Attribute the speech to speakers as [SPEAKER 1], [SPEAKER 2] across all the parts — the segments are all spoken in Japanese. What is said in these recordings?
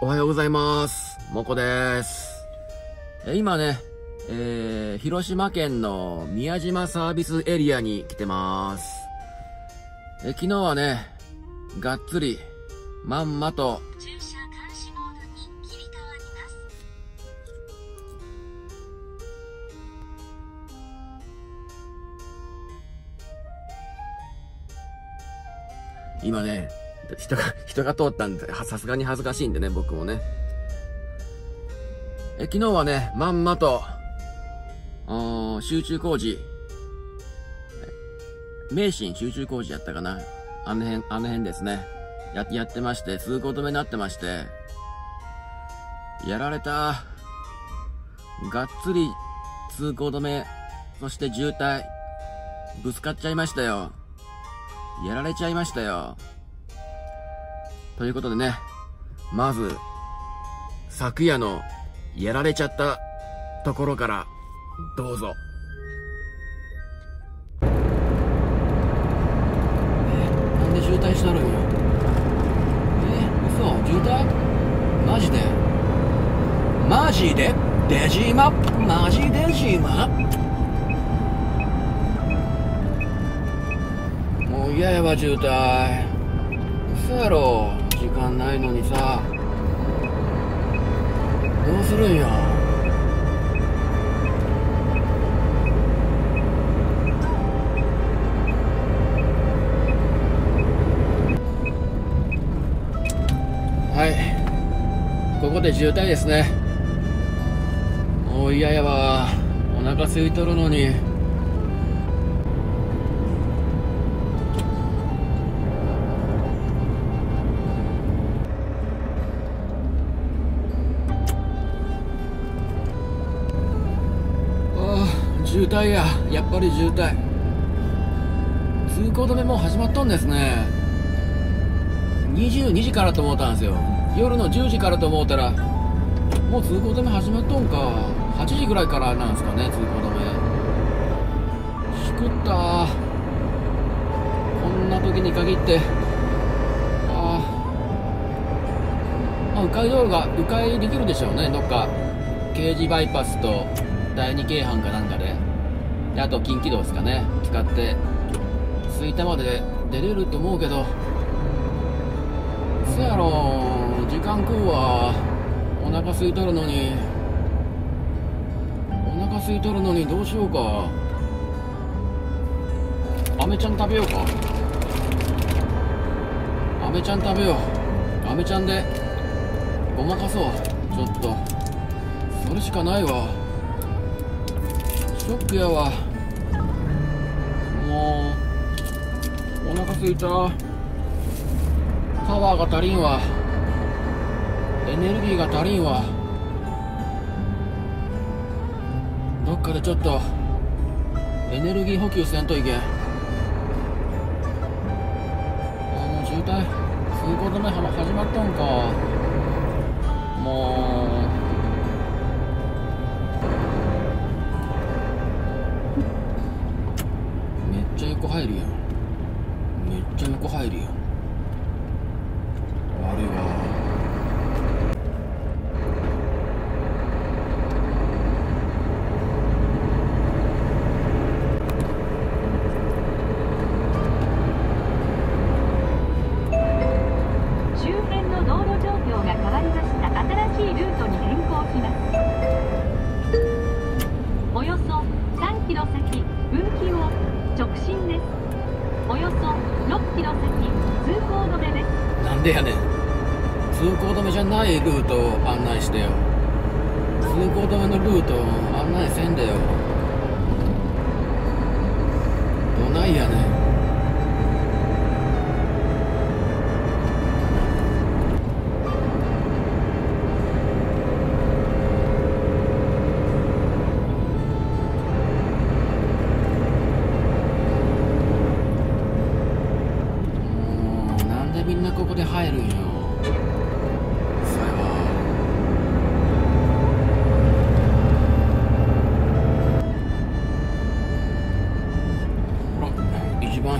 [SPEAKER 1] おはようございます。もこです。え今ね、えー、広島県の宮島サービスエリアに来てます。え昨日はね、がっつり、まんまと、今ね、人が、人が通ったんで、さすがに恥ずかしいんでね、僕もね。え、昨日はね、まんまと、あー集中工事、え名神集中工事やったかな？あの辺、あの辺ですね。や、やってまして、通行止めになってまして、やられた。がっつり通行止め、そして渋滞、ぶつかっちゃいましたよ。やられちゃいましたよ。ということでね、まず、昨夜のやられちゃったところから、どうぞ。え、なんで渋滞したのよ。え、嘘。渋滞？マジで？マジで？デジママジデジマもう嫌やわ渋滞。嘘やろ。ないのにさ。どうするんよはい。ここで渋滞ですね。もう嫌やわ。お腹空いとるのに。渋滞ややっぱり渋滞。通行止めもう始まっとんですね。22時からと思ったんですよ。夜の10時からと思ったらもう通行止め始まっとんか。8時ぐらいからなんですかね通行止め。しくった。こんな時に限って。ああ。迂回道路が迂回できるでしょうね。どっか京磁バイパスと第二京阪かなんかで。であと近畿道ですかね。使って。吹田まで出れると思うけど。そやろ。時間食うわ。お腹空いとるのに。お腹空いとるのにどうしようか。アメちゃん食べようか。アメちゃん食べよう。アメちゃんで。ごまかそう。ちょっと。それしかないわ。ショックやわ。もうお腹すいた。パワーが足りんわ。エネルギーが足りんわ。どっかでちょっとエネルギー補給せんといけん。あもう渋滞。通行止めはま始まっとんか。もうちゃ横入るやん。めっちゃ横入るやん。なんでやねん。通行止めじゃないルートを案内してよ。通行止めのルートを案内せんでよ。どないやねん。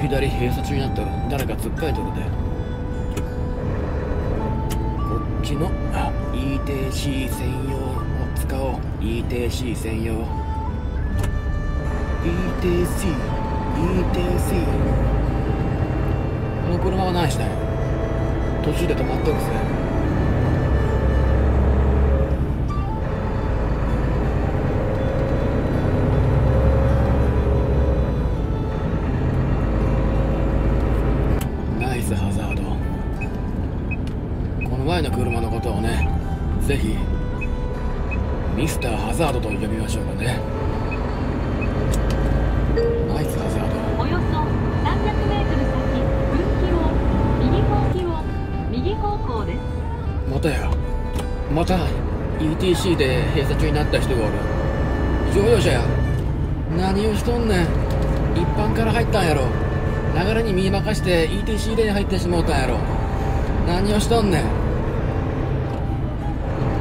[SPEAKER 1] 左閉鎖中になったら誰か突っかえとるで。こっちの ETC 専用を使おう。ETC 専用。ETC ETC この車は何したんや途中で止まっとるぜ。ードと呼びましょうかね。ナイスハザード
[SPEAKER 2] およそ300メートル先分岐を右方向を右方向です。
[SPEAKER 1] またや。また ETC で閉鎖中になった人がおる。乗用車や。何をしとんねん。一般から入ったんやろ。流れに身任して ETC レーン入ってしもうたんやろ。何をしとんねん。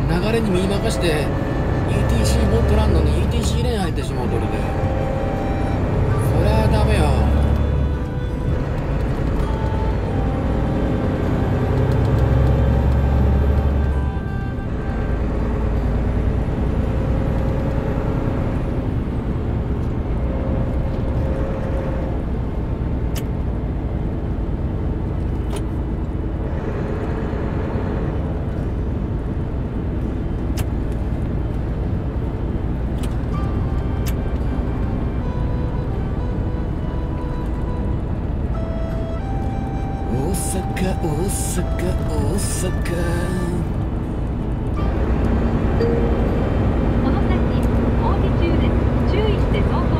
[SPEAKER 1] 流れに身任して ETC 持っとらんのに ETC レーン入ってしもうとるで。そりゃダメよ。阪大阪大阪。
[SPEAKER 2] この先工事中です注意して走行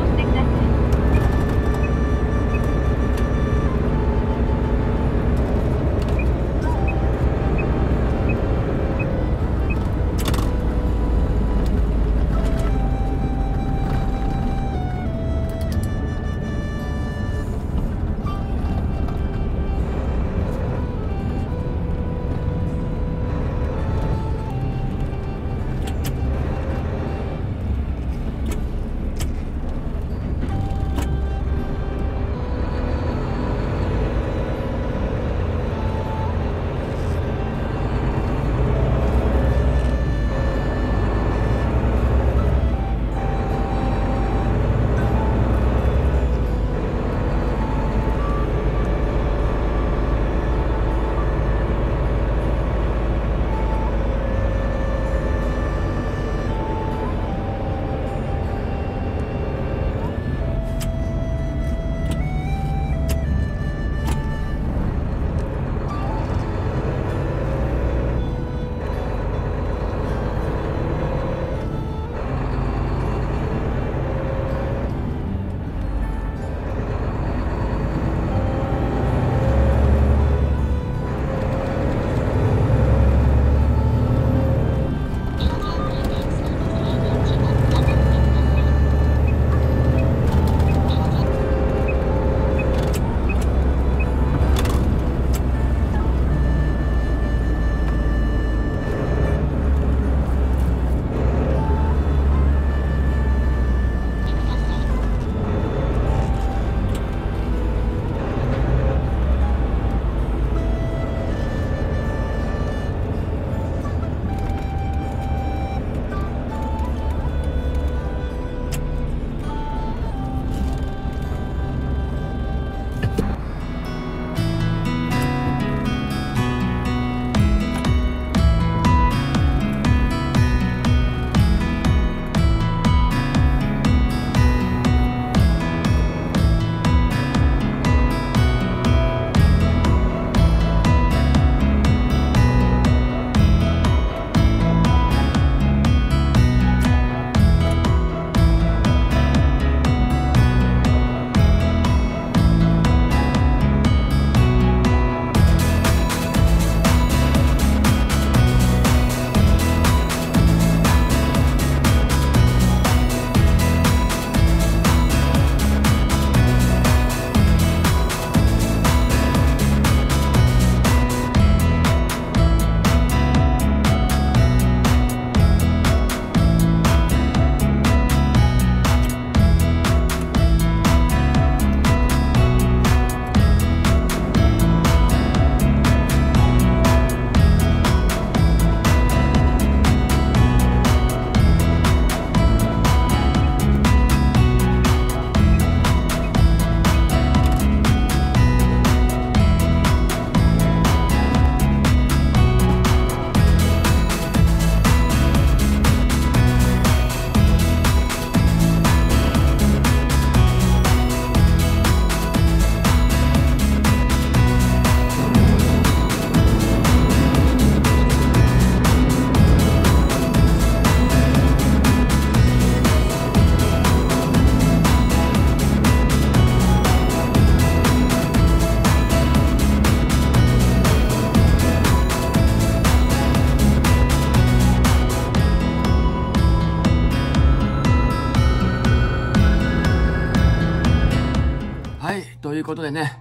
[SPEAKER 1] ということでね、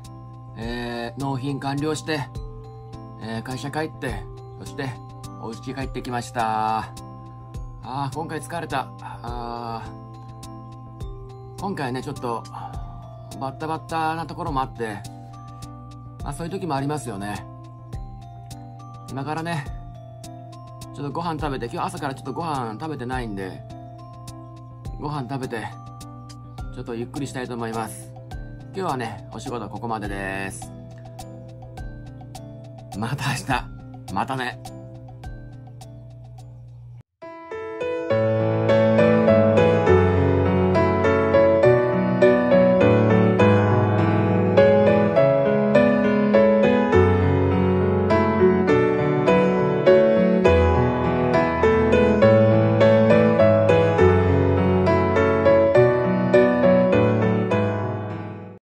[SPEAKER 1] えー、納品完了して、えー、会社帰って、そして、お家帰ってきました。あー、今回疲れた。あー今回ね、ちょっと、バッタバッタなところもあって、まあそういう時もありますよね。今からね、ちょっとご飯食べて、今日朝からちょっとご飯食べてないんで、ご飯食べて、ちょっとゆっくりしたいと思います。今日はね、お仕事ここまでです。また明日。またね。